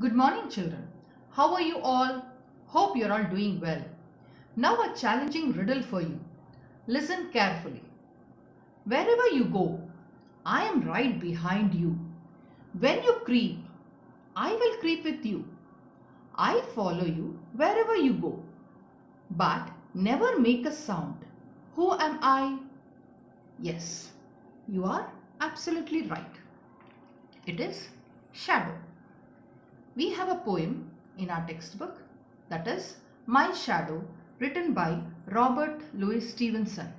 Good morning, children. How are you all? Hope you're all doing well. Now, a challenging riddle for you. Listen carefully. Wherever you go, I am right behind you. When you creep, I will creep with you. I follow you wherever you go, but never make a sound. Who am I? Yes, you are absolutely right. It is shadow. We have a poem in our textbook that is My Shadow written by Robert Louis Stevenson.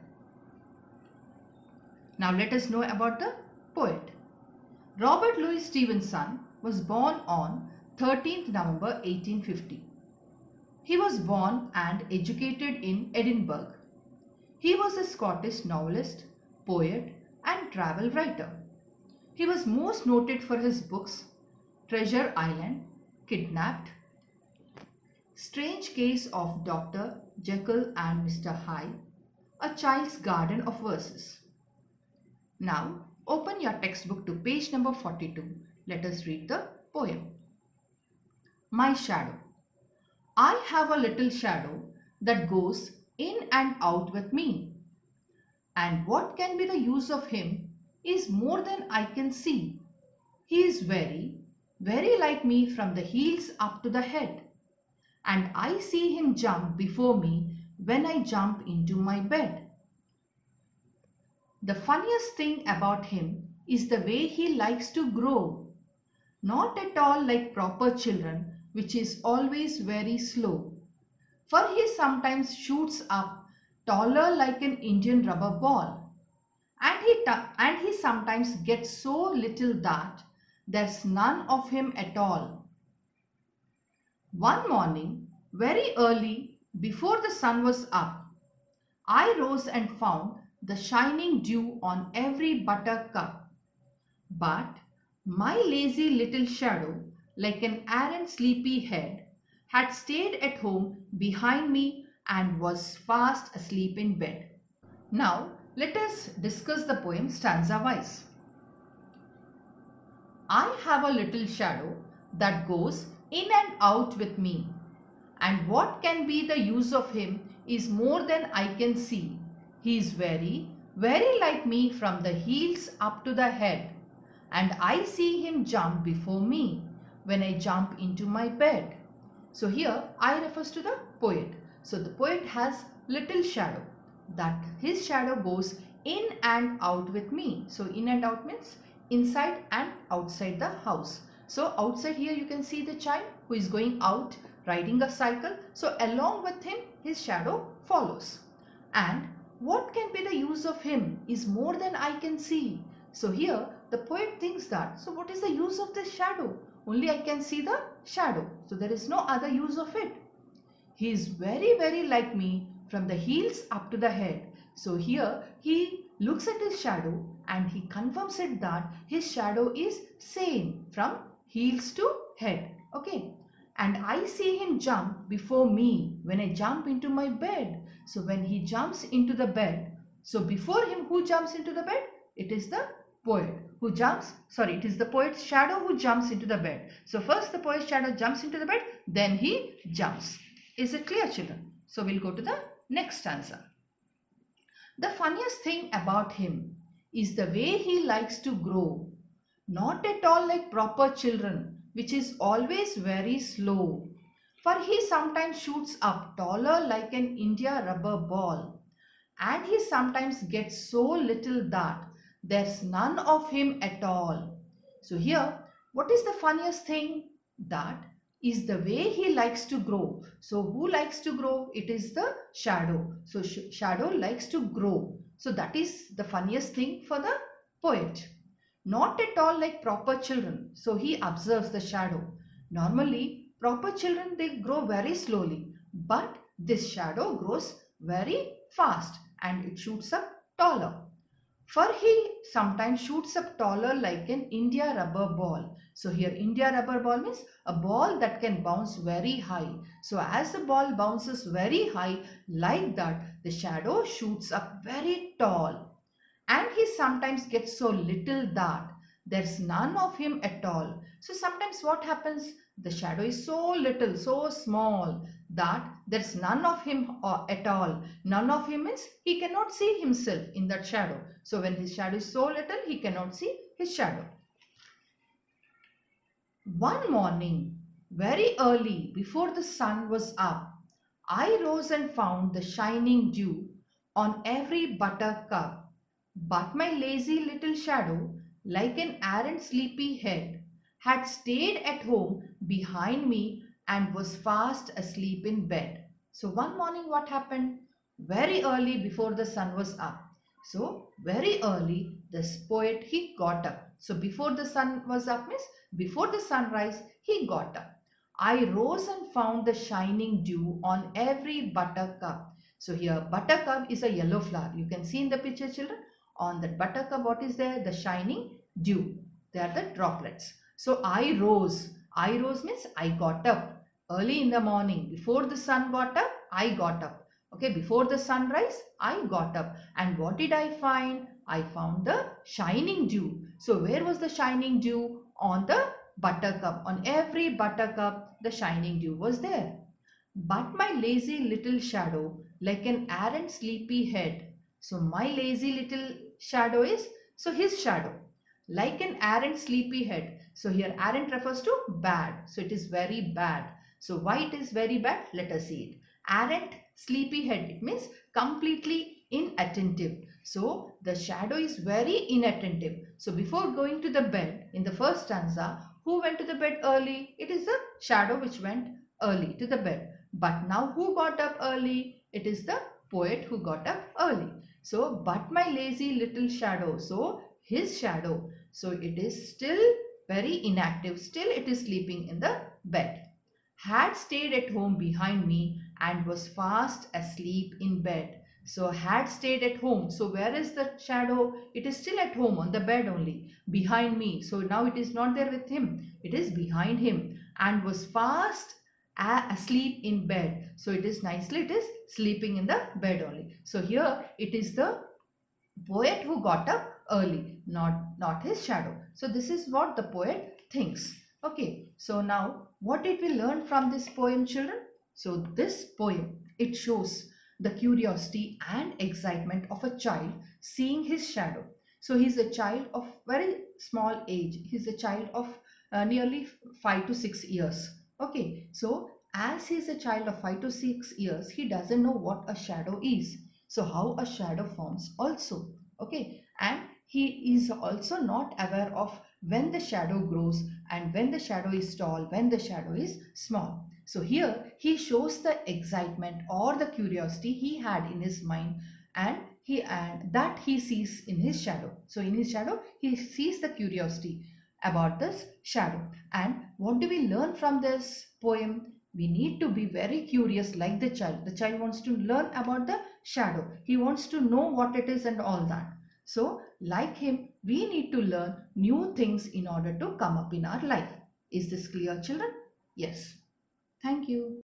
Now let us know about the poet. Robert Louis Stevenson was born on 13th November 1850. He was born and educated in Edinburgh. He was a Scottish novelist, poet and travel writer. He was most noted for his books Treasure Island, Kidnapped, Strange Case of Dr. Jekyll and Mr. Hyde, A Child's Garden of Verses. Now open your textbook to page number 42. Let us read the poem. My shadow. I have a little shadow that goes in and out with me. And what can be the use of him is more than I can see. He is very, very like me from the heels up to the head. And I see him jump before me when I jump into my bed. The funniest thing about him is the way he likes to grow. Not at all like proper children, which is always very slow. For he sometimes shoots up taller like an Indian rubber ball. And he, and he sometimes gets so little that there's none of him at all. One morning, very early, before the sun was up, I rose and found the shining dew on every buttercup. But my lazy little shadow, like an errant sleepy head, had stayed at home behind me and was fast asleep in bed. Now, let us discuss the poem stanza wise. I have a little shadow that goes in and out with me, and what can be the use of him is more than I can see. He is very, very like me from the heels up to the head, and I see him jump before me when I jump into my bed. So here I refers to the poet. So the poet has little shadow that his shadow goes in and out with me. So in and out means inside and outside the house. So outside here you can see the child who is going out riding a cycle. So along with him his shadow follows. And what can be the use of him is more than I can see. So here the poet thinks that, so what is the use of this shadow? Only I can see the shadow. So there is no other use of it. He is very very like me from the heels up to the head. So here he looks at his shadow and he confirms it that his shadow is same from heels to head. Okay. And I see him jump before me when I jump into my bed. So when he jumps into the bed, so before him who jumps into the bed? It is the poet who jumps, sorry, it is the poet's shadow who jumps into the bed. So first the poet's shadow jumps into the bed, then he jumps. Is it clear children? So we'll go to the next answer. The funniest thing about him is the way he likes to grow. Not at all like proper children, which is always very slow. For he sometimes shoots up taller like an India rubber ball. And he sometimes gets so little that there's none of him at all. So here, what is the funniest thing? That is the way he likes to grow. So who likes to grow? It is the shadow. So sh shadow likes to grow. So that is the funniest thing for the poet. Not at all like proper children. So he observes the shadow. Normally, proper children, they grow very slowly. But this shadow grows very fast and it shoots up taller. For he sometimes shoots up taller like an India rubber ball. So here India rubber ball means a ball that can bounce very high. So as the ball bounces very high like that, the shadow shoots up very tall. And he sometimes gets so little that there's none of him at all. So sometimes what happens? The shadow is so little, so small that there's none of him uh, at all. None of him means he cannot see himself in that shadow. So when his shadow is so little, he cannot see his shadow. One morning, very early before the sun was up, I rose and found the shining dew on every buttercup. But my lazy little shadow, like an errant sleepy head, had stayed at home behind me and was fast asleep in bed. So one morning what happened? Very early before the sun was up. So very early this poet he got up. So before the sun was up means before the sunrise he got up. I rose and found the shining dew on every buttercup. So here buttercup is a yellow flower. You can see in the picture children. On that buttercup what is there? The shining dew. They are the droplets. So I rose. I rose means I got up early in the morning. Before the sun got up, I got up. Okay, before the sunrise, I got up. And what did I find? I found the shining dew. So where was the shining dew? On the buttercup. On every buttercup, the shining dew was there. But my lazy little shadow, like an errant sleepy head. So my lazy little shadow is, so his shadow, like an errant sleepy head. So here errant refers to bad. So it is very bad. So why it is very bad? Let us see it. Errant sleepy head. It means completely inattentive. So the shadow is very inattentive. So before going to the bed in the first stanza, who went to the bed early? It is the shadow which went early to the bed. But now who got up early? It is the poet who got up early. So, but my lazy little shadow. So, his shadow. So, it is still very inactive. Still, it is sleeping in the bed. Had stayed at home behind me and was fast asleep in bed. So, had stayed at home. So, where is the shadow? It is still at home on the bed only behind me. So, now it is not there with him. It is behind him and was fast asleep in bed. So it is nicely, it is sleeping in the bed only. So here it is the poet who got up early, not, not his shadow. So this is what the poet thinks. Okay, so now what did we learn from this poem children? So this poem, it shows the curiosity and excitement of a child seeing his shadow. So he's a child of very small age. He's a child of uh, nearly 5 to 6 years Okay, so as he's a child of 5 to 6 years, he doesn't know what a shadow is. So how a shadow forms also. Okay, and he is also not aware of when the shadow grows and when the shadow is tall, when the shadow is small. So here he shows the excitement or the curiosity he had in his mind and he and that he sees in his shadow. So in his shadow he sees the curiosity about this shadow. And what do we learn from this poem? We need to be very curious like the child. The child wants to learn about the shadow. He wants to know what it is and all that. So like him, we need to learn new things in order to come up in our life. Is this clear children? Yes. Thank you.